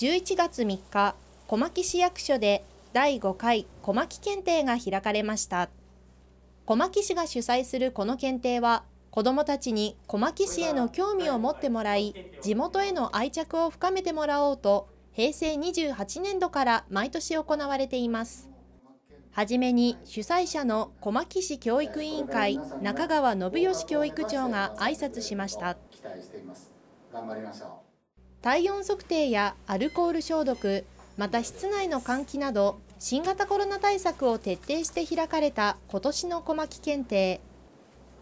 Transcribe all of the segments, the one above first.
11月3日、小牧市役所で第5回小牧検定が開かれました。小牧市が主催するこの検定は、子どもたちに小牧市への興味を持ってもらい、地元への愛着を深めてもらおうと、平成28年度から毎年行われています。はじめに主催者の小牧市教育委員会中川信義教育長が挨拶しました。体温測定やアルコール消毒、また室内の換気など新型コロナ対策を徹底して開かれた今年の小牧検定。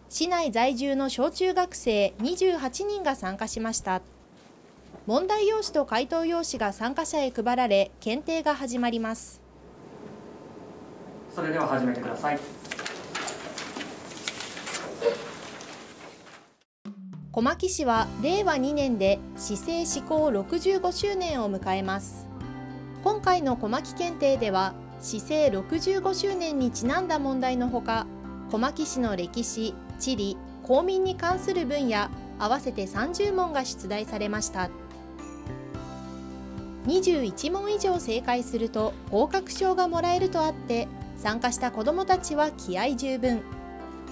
市内在住の小中学生28人が参加しました。問題用紙と回答用紙が参加者へ配られ、検定が始まります。それでは始めてください。小牧市は令和2年で市政施行65周年を迎えます。今回の小牧検定では市政65周年にちなんだ問題のほか小牧市の歴史地理公民に関する分野合わせて30問が出題されました21問以上正解すると合格証がもらえるとあって参加した子どもたちは気合十分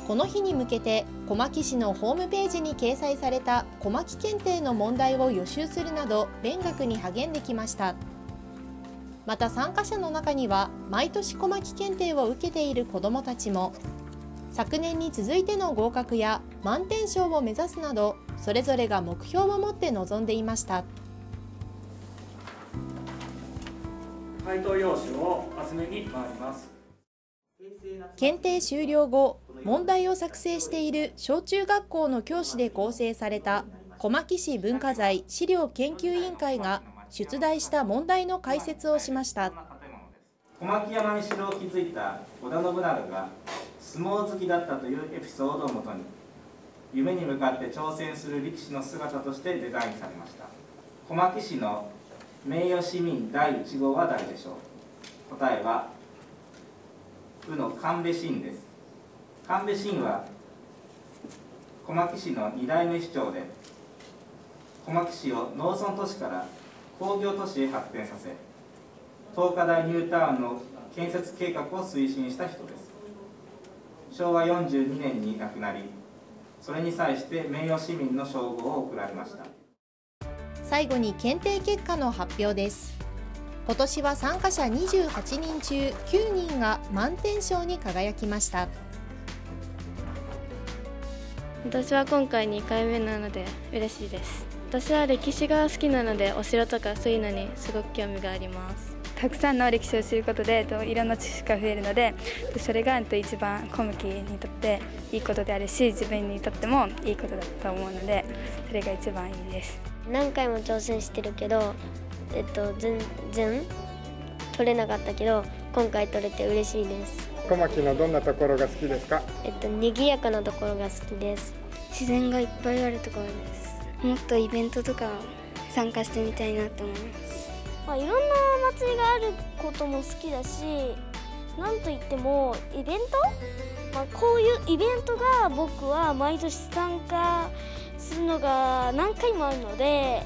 この日に向けて小牧市のホームページに掲載された小牧検定の問題を予習するなど勉学に励んできました。また参加者の中には毎年小牧検定を受けている子どもたちも昨年に続いての合格や満点賞を目指すなどそれぞれが目標を持って臨んでいました。回答用紙を集めに回ります。検定終了後問題を作成している小中学校の教師で構成された小牧市文化財資料研究委員会が出題した問題の解説をしました。小牧山に城を築いた織田信長が相撲好きだったというエピソードをもとに夢に向かって挑戦する力士の姿としてデザインされました。小牧市の名誉市民第1号は誰でしょう？答えは宇野神戸神です。神戸神は小牧市の2代目市長で小牧市を農村都市から工業都市へ発展させ東華大ニュータウンの建設計画を推進した人です。昭和42年に亡くなりそれに際して名誉市民の称号を贈られました。最後に検定結果の発表です。今年は参加者28人中9人が満点賞に輝きました。私は今回2回目なので嬉しいです。私は歴史が好きなのでお城とかそういうのにすごく興味があります。たくさんの歴史を知ることでいろんな知識が増えるのでそれが一番小麦にとっていいことであるし自分にとってもいいことだと思うのでそれが一番いいです。何回も挑戦してるけど、えっと、全然取れなかったけど今回取れて嬉しいです。小牧のどんなところが好きですか？えっと賑やかなところが好きです。自然がいっぱいあるところです。もっとイベントとか参加してみたいなと思います。まあ、いろんな祭りがあることも好きだしなんといってもイベント、まあ、こういうイベントが僕は毎年参加するのが何回もあるので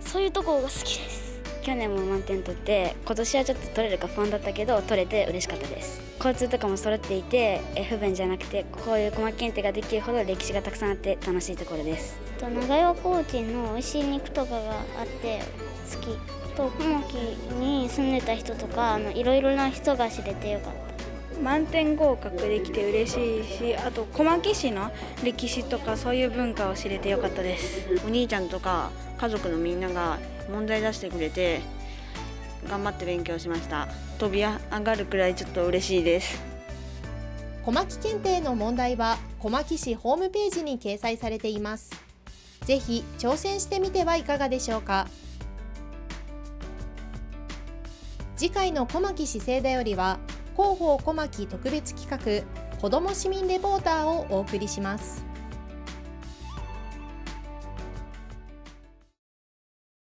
そういうところが好きです去年も満点取って今年はちょっと取れるか不安だったけど取れて嬉しかったです。交通とかも揃っていて不便じゃなくてこういう小牧検定ができるほど歴史がたくさんあって楽しいところです。長岩高知の美味しい肉とかがあって好きと小牧に住んでた人とかあのいろいろな人が知れてよかった。満点合格できて嬉しいしあと小牧市の歴史とかそういう文化を知れてよかったです。お兄ちゃんとか家族のみんなが問題出してくれて頑張って勉強しました。飛び上がるくらいちょっと嬉しいです。小牧検定の問題は小牧市ホームページに掲載されています。ぜひ挑戦してみてはいかがでしょうか。次回の小牧市政だよりは広報小牧特別企画子ども市民レポーターをお送りします。